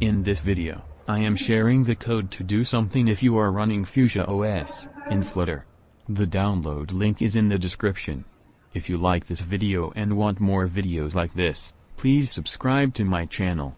In this video, I am sharing the code to do something if you are running Fuchsia OS in Flutter. The download link is in the description. If you like this video and want more videos like this, please subscribe to my channel.